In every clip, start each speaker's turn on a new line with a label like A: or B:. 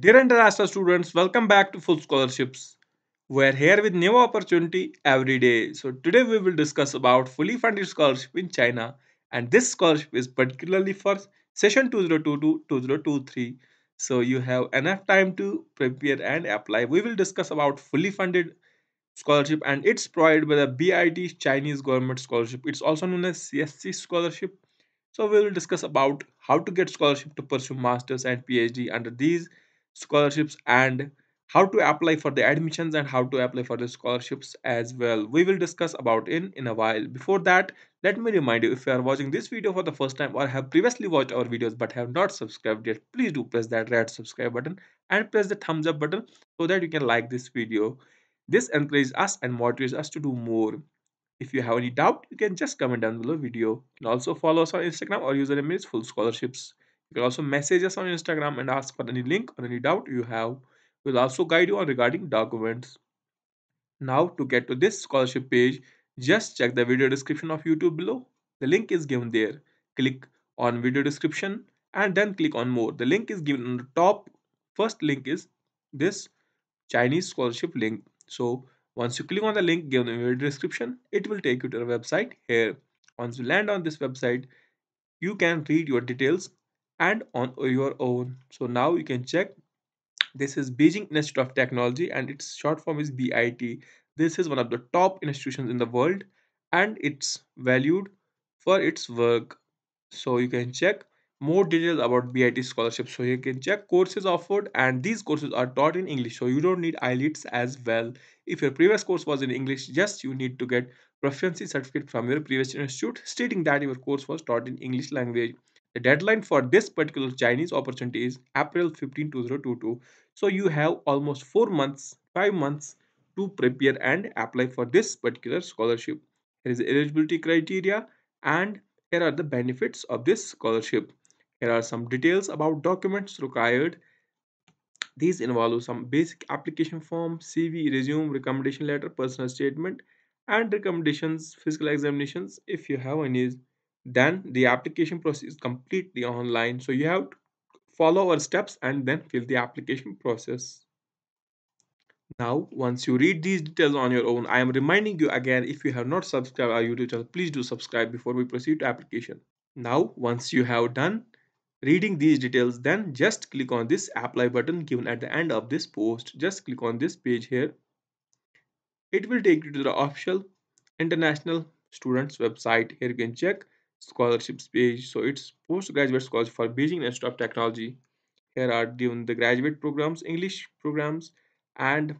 A: Dear international students, welcome back to Full Scholarships. We're here with new opportunity every day. So today we will discuss about fully funded scholarship in China and this scholarship is particularly for session 2022-2023. So you have enough time to prepare and apply. We will discuss about fully funded scholarship and it's provided by the BIT Chinese government scholarship. It's also known as CSC scholarship. So we will discuss about how to get scholarship to pursue masters and PhD under these scholarships and how to apply for the admissions and how to apply for the scholarships as well. We will discuss about in in a while. Before that, let me remind you if you are watching this video for the first time or have previously watched our videos but have not subscribed yet, please do press that red subscribe button and press the thumbs up button so that you can like this video. This encourages us and motivates us to do more. If you have any doubt, you can just comment down below video. You can also follow us on Instagram or username is full scholarships. You can also message us on Instagram and ask for any link or any doubt you have. We'll also guide you on regarding documents. Now to get to this scholarship page, just check the video description of YouTube below. The link is given there. Click on video description and then click on more. The link is given on the top. First link is this Chinese scholarship link. So once you click on the link given in the video description, it will take you to the website here. Once you land on this website, you can read your details and on your own. So now you can check. This is Beijing Institute of Technology and its short form is BIT. This is one of the top institutions in the world and it's valued for its work. So you can check more details about BIT scholarship. So you can check courses offered and these courses are taught in English. So you don't need IELTS as well. If your previous course was in English, just you need to get proficiency certificate from your previous institute stating that your course was taught in English language. The deadline for this particular Chinese opportunity is April 15, 2022. So you have almost 4 months, 5 months to prepare and apply for this particular scholarship. Here is the eligibility criteria and here are the benefits of this scholarship. Here are some details about documents required. These involve some basic application form, CV, resume, recommendation letter, personal statement, and recommendations, physical examinations if you have any. Then the application process is completely online. So you have to follow our steps and then fill the application process. Now, once you read these details on your own, I am reminding you again if you have not subscribed our YouTube channel, please do subscribe before we proceed to application. Now, once you have done reading these details then just click on this apply button given at the end of this post just click on this page here it will take you to the official international students website here you can check scholarships page. So it's postgraduate scholarship for beijing institute of technology. Here are given the graduate programs english programs and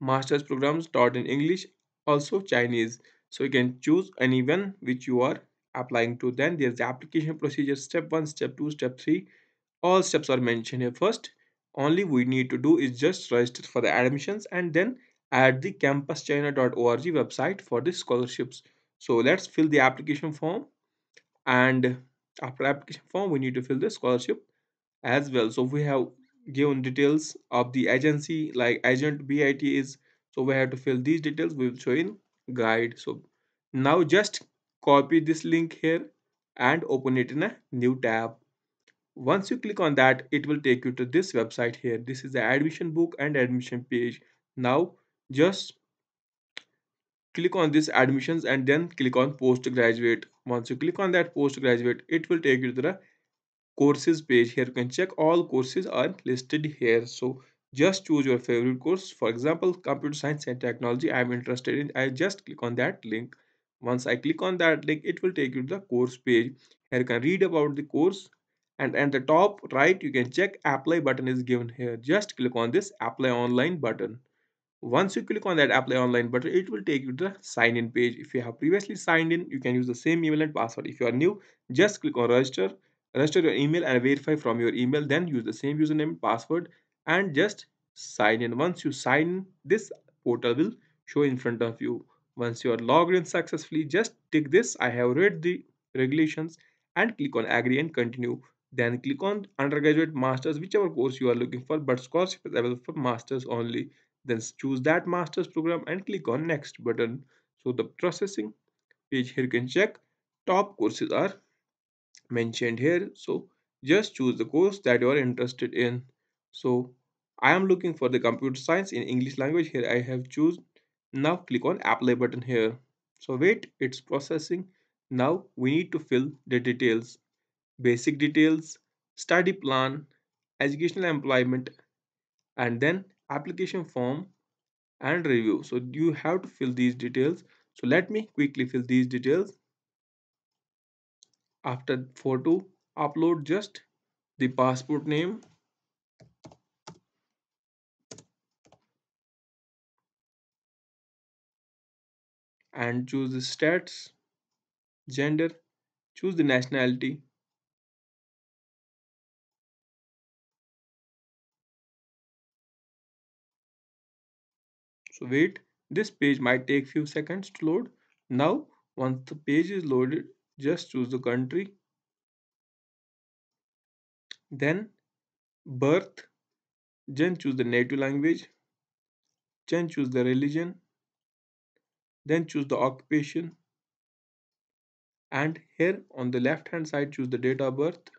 A: master's programs taught in english also chinese. So you can choose any one which you are applying to. Then there's the application procedure step 1 step 2 step 3 all steps are mentioned here. First only we need to do is just register for the admissions and then add the campuschina.org website for the scholarships so let's fill the application form and after application form we need to fill the scholarship as well. So we have given details of the agency like agent bit is so we have to fill these details. We will show in guide. So now just copy this link here and open it in a new tab. Once you click on that it will take you to this website here. This is the admission book and admission page. Now just click on this admissions and then click on postgraduate. Once you click on that postgraduate it will take you to the courses page. Here you can check all courses are listed here. So just choose your favorite course. For example computer science and technology i'm interested in i just click on that link. Once i click on that link it will take you to the course page. Here you can read about the course and at the top right you can check apply button is given here. Just click on this apply online button once you click on that apply online button it will take you to the sign in page if you have previously signed in you can use the same email and password if you are new just click on register register your email and verify from your email then use the same username and password and just sign in once you sign in, this portal will show in front of you once you are logged in successfully, just tick this I have read the regulations and click on agree and continue. Then click on undergraduate masters, whichever course you are looking for, but scholarship is available for masters only. Then choose that master's program and click on next button. So the processing page here can check top courses are mentioned here. So just choose the course that you are interested in. so i am looking for the computer science in english language here i have choose now click on apply button here so wait it's processing now we need to fill the details basic details study plan educational employment and then application form and review. So you have to fill these details. So let me quickly fill these details. After photo upload just the passport name. And choose the stats gender choose the nationality so wait this page might take few seconds to load. Now once the page is loaded just choose the country. Then birth. Then choose the native language. Then choose the religion. Then choose the occupation. And here on the left hand side choose the date of birth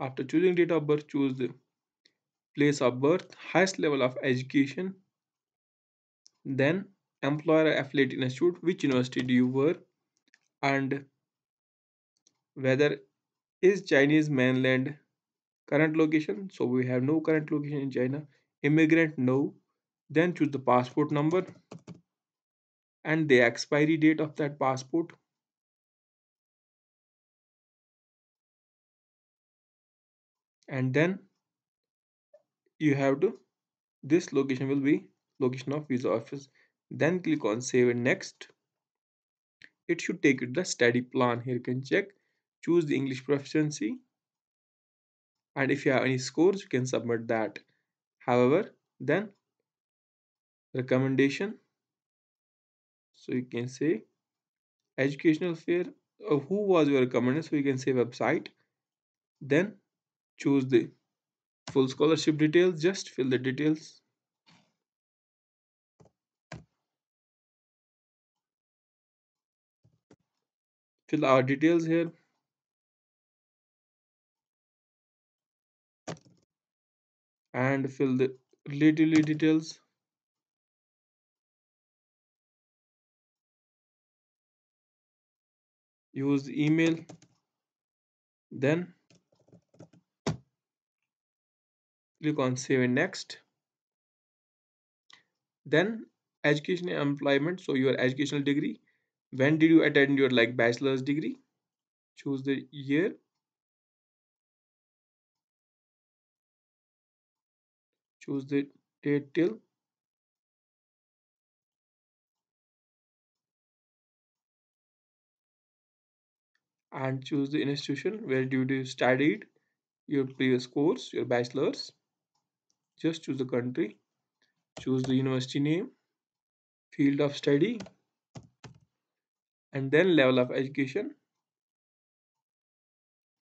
A: after choosing date of birth choose the place of birth highest level of education then employer affiliate institute which university do you were and whether is chinese mainland current location so we have no current location in china immigrant no then choose the passport number and the expiry date of that passport and then you have to this location will be location of visa office. Then click on save and next. It should take you the study plan. Here you can check. Choose the english proficiency. And if you have any scores you can submit that. However then recommendation. So you can say educational fair. Uh, who was your recommended? So you can say website. Then choose the full scholarship details just fill the details. Fill our details here. And fill the relatively details. Use email. Then click on save and next. Then education and employment so your educational degree. When did you attend your like bachelor's degree? Choose the year. Choose the date till. And choose the institution where you studied your previous course your bachelor's just choose the country choose the university name field of study and then level of education.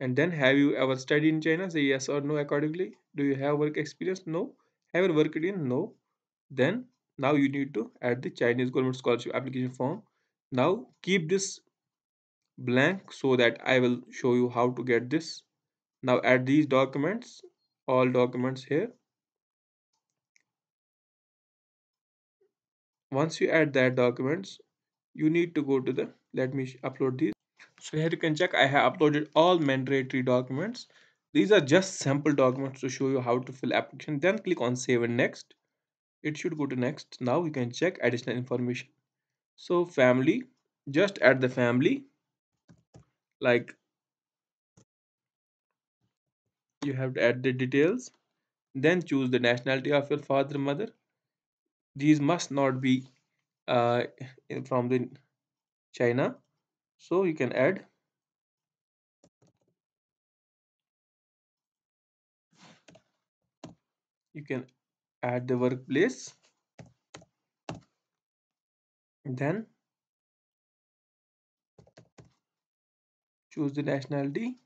A: And then have you ever studied in china? Say yes or no accordingly. Do you have work experience? No. Ever worked in? No. Then now you need to add the chinese government scholarship application form. Now keep this blank so that i will show you how to get this. Now add these documents. All documents here once you add that documents you need to go to the let me upload these. So here you can check i have uploaded all mandatory documents. These are just sample documents to show you how to fill application then click on save and next. It should go to next. Now you can check additional information. So family just add the family. Like you have to add the details. Then choose the nationality of your father mother these must not be uh, from the china. So you can add you can add the workplace. Then choose the nationality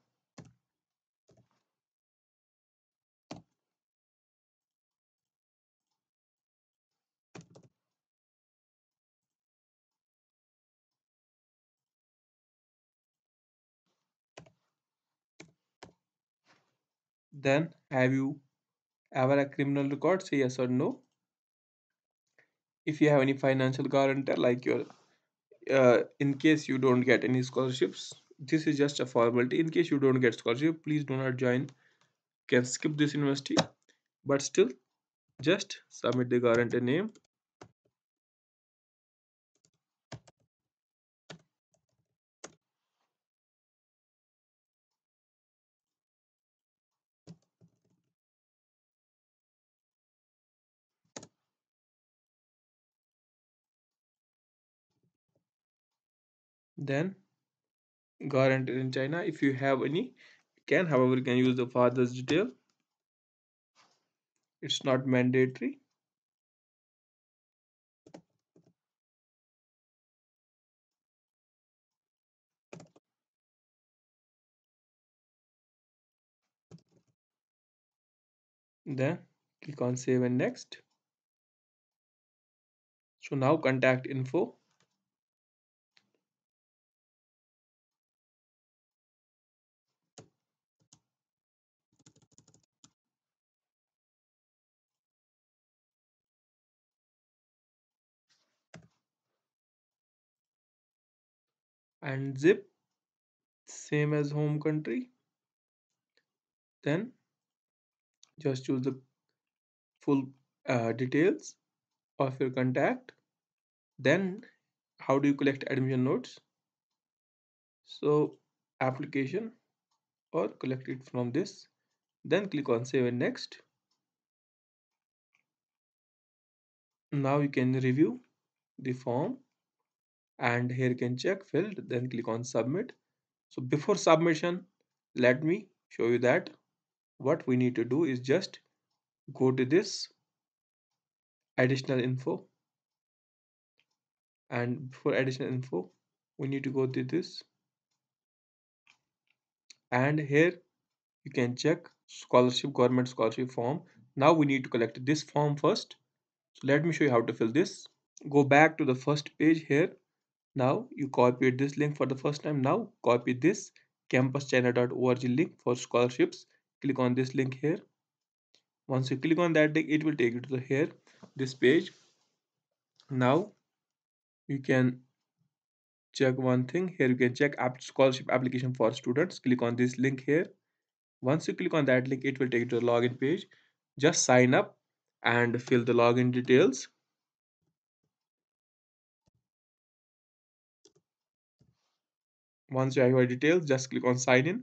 A: then have you ever a criminal record? Say yes or no. If you have any financial guarantor like your uh, in case you don't get any scholarships this is just a formality. In case you don't get scholarship please do not join. Can skip this university. But still just submit the guarantor name then guarantor in china. If you have any can. However you can use the father's detail. It's not mandatory. Then click on save and next. So now contact info and zip same as home country. Then just choose the full uh, details of your contact. Then how do you collect admission notes? So application or collect it from this. Then click on save and next. Now you can review the form and here you can check filled then click on submit. So before submission let me show you that what we need to do is just go to this additional info. And for additional info we need to go to this. And here you can check scholarship government scholarship form. Now we need to collect this form first. So let me show you how to fill this. Go back to the first page here now you copy this link for the first time. Now copy this campuschina.org link for scholarships. Click on this link here. Once you click on that link it will take you to the here this page. Now you can check one thing. Here you can check app scholarship application for students. Click on this link here. Once you click on that link it will take you to the login page. Just sign up and fill the login details once you have your details just click on sign in.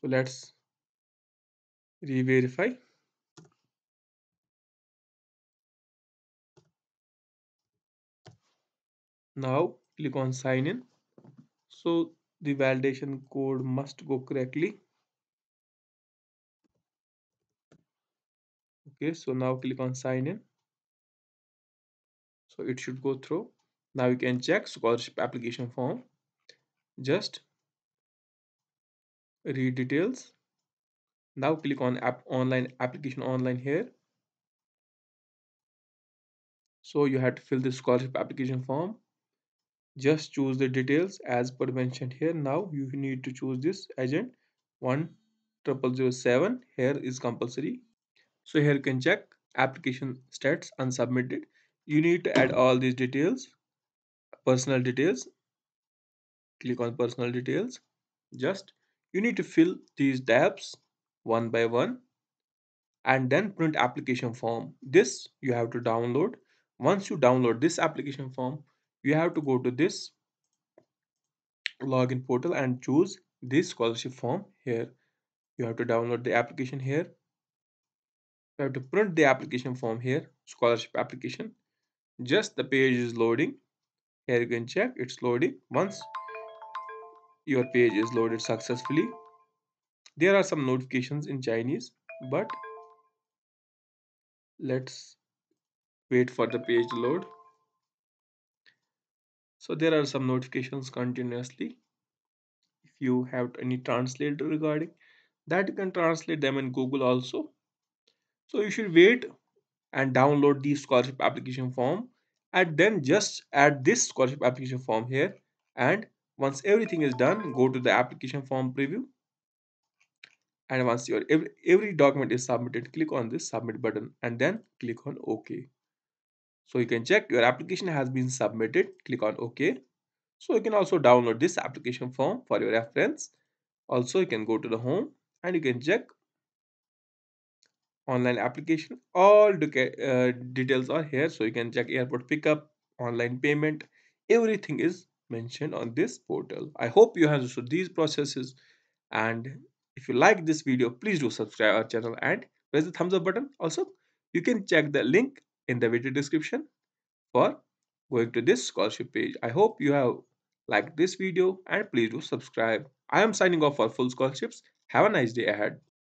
A: So let's re-verify. Now click on sign in. So the validation code must go correctly. Okay so now click on sign in. So it should go through now you can check scholarship application form. Just read details. Now click on app online application online here. So you have to fill the scholarship application form. Just choose the details as per mentioned here. Now you need to choose this agent 1007 here is compulsory. So here you can check application stats unsubmitted. You need to add all these details personal details. Click on personal details. Just you need to fill these tabs one by one and then print application form. This you have to download. Once you download this application form you have to go to this login portal and choose this scholarship form here. You have to download the application here. You have to print the application form here scholarship application. Just the page is loading here you can check. It's loading. Once your page is loaded successfully there are some notifications in chinese but let's wait for the page to load. So there are some notifications continuously. If you have any translator regarding that you can translate them in google also. So you should wait and download the scholarship application form and then just add this scholarship application form here. And once everything is done go to the application form preview. And once your every, every document is submitted click on this submit button and then click on ok. So you can check your application has been submitted click on ok. So you can also download this application form for your reference. Also you can go to the home and you can check online application. All uh, details are here so you can check airport pickup online payment everything is mentioned on this portal. I hope you have understood these processes and if you like this video please do subscribe our channel and press the thumbs up button. Also you can check the link in the video description for going to this scholarship page. I hope you have liked this video and please do subscribe. I am signing off for full scholarships. Have a nice day ahead